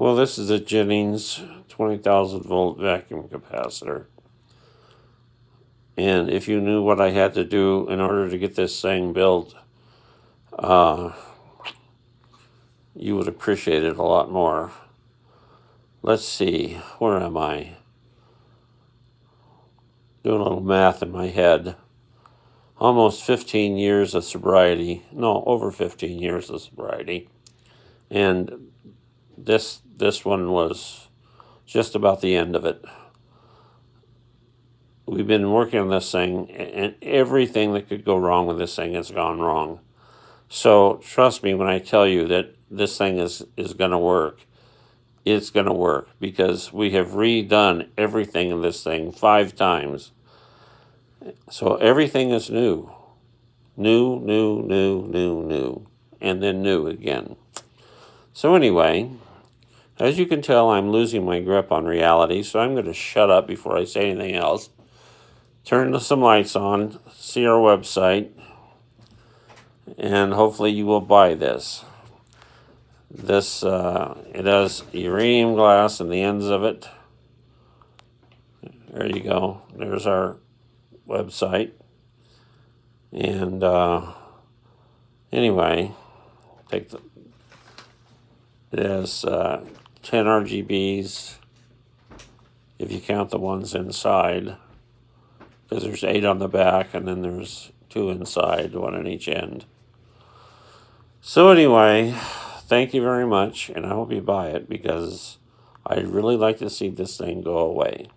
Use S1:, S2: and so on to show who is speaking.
S1: Well, this is a Jennings 20,000 volt vacuum capacitor. And if you knew what I had to do in order to get this thing built, uh, you would appreciate it a lot more. Let's see, where am I? Doing a little math in my head. Almost 15 years of sobriety. No, over 15 years of sobriety. And this this one was just about the end of it. We've been working on this thing, and everything that could go wrong with this thing has gone wrong. So trust me when I tell you that this thing is, is going to work. It's going to work because we have redone everything in this thing five times. So everything is new. New, new, new, new, new. And then new again. So anyway, as you can tell, I'm losing my grip on reality, so I'm going to shut up before I say anything else. Turn some lights on, see our website, and hopefully you will buy this. This, uh, it has uranium glass in the ends of it. There you go. There's our website. And uh, anyway, take the, it has uh, 10 RGBs if you count the ones inside because there's eight on the back and then there's two inside, one on each end. So anyway, thank you very much, and I hope you buy it because I'd really like to see this thing go away.